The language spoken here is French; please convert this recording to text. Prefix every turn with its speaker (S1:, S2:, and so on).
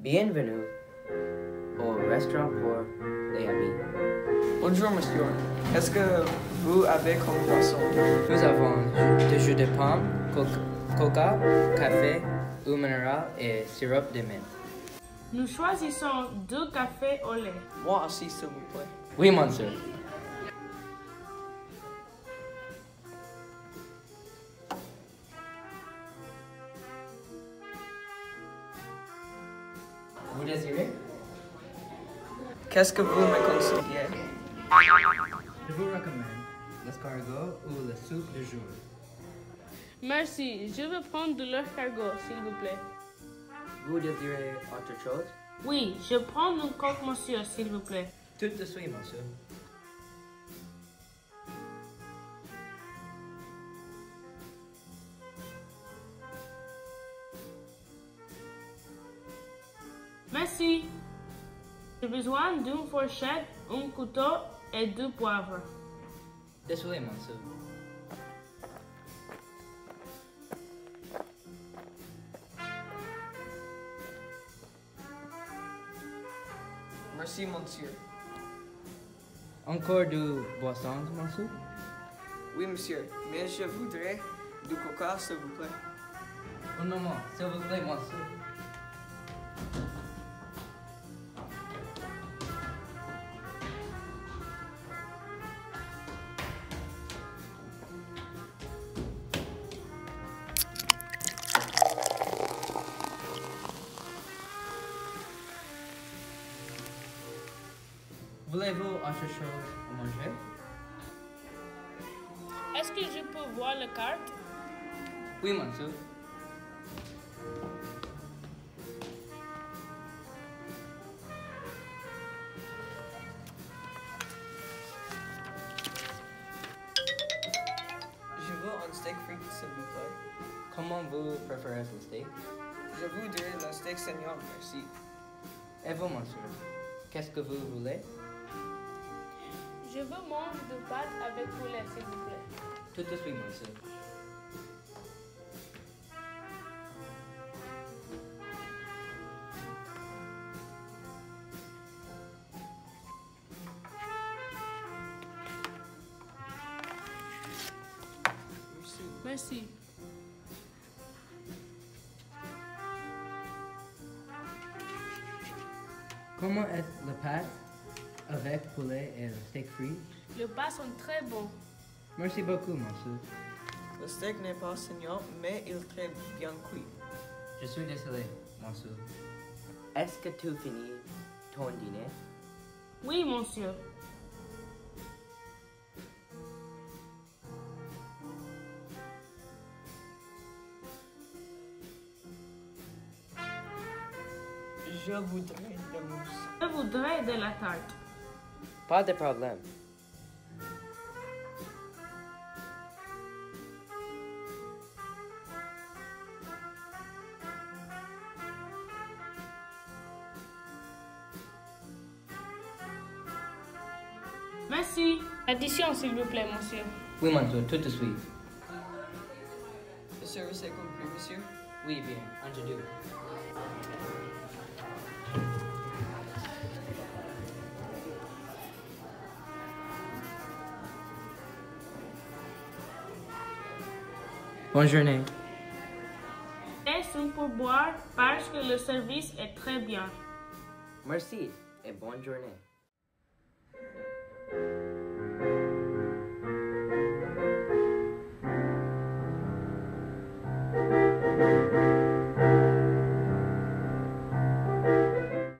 S1: Bienvenue au restaurant pour les amis.
S2: Bonjour monsieur. Est-ce que vous avez comme boisson
S1: Nous avons du jus de pomme, co- coca, café, eau minérale et sirop de menthe.
S3: Nous choisissons deux cafés au lait.
S2: Moi aussi s'il vous plaît.
S1: Oui, monsieur. Désirez
S2: Qu'est-ce que vous me conseillez?
S1: Je vous recommande l'escargot ou la soupe de jour.
S3: Merci, je veux prendre de l'escargot, s'il vous plaît.
S1: Vous désirez autre chose?
S3: Oui, je prends une coque monsieur, s'il vous plaît.
S1: Tout de suite, monsieur.
S3: Merci. J'ai besoin d'une fourchette, un couteau et deux poivres.
S1: Désolé, monsieur.
S2: Merci monsieur.
S1: Encore du boisson, monsieur
S2: Oui monsieur, mais je voudrais du coca s'il vous plaît.
S1: Un moment, s'il vous plaît, monsieur. Voulez-vous autre chose à manger?
S3: Est-ce que je peux voir la carte?
S1: Oui, monsieur.
S2: Je veux un steak frites s'il vous plaît.
S1: Comment vous préférez le steak?
S2: Je voudrais le steak saignant, merci.
S1: Et vous, monsieur? Qu'est-ce que vous voulez?
S3: Je veux manger de pâtes avec poulet, s'il vous plaît.
S1: Tout de suite, monsieur.
S2: Merci.
S3: Merci.
S1: Comment est le pâte? Avec poulet et le steak frit
S3: Les pâtes sont très bons.
S1: Merci beaucoup, monsieur.
S2: Le steak n'est pas saignant, mais il est très bien cuit.
S1: Je suis désolé, monsieur. Est-ce que tu finis ton dîner?
S3: Oui, monsieur.
S2: Je voudrais de mousse.
S3: Je voudrais de la tarte.
S1: Pas de problème.
S3: Merci. Addition, s'il vous plaît, monsieur.
S1: Oui, monsieur, tout de suite.
S2: Le service est compris, monsieur?
S1: Oui, bien, entendu. Bonne journée.
S3: Laisse un pourboire parce que le service est très bien.
S1: Merci et bonne journée.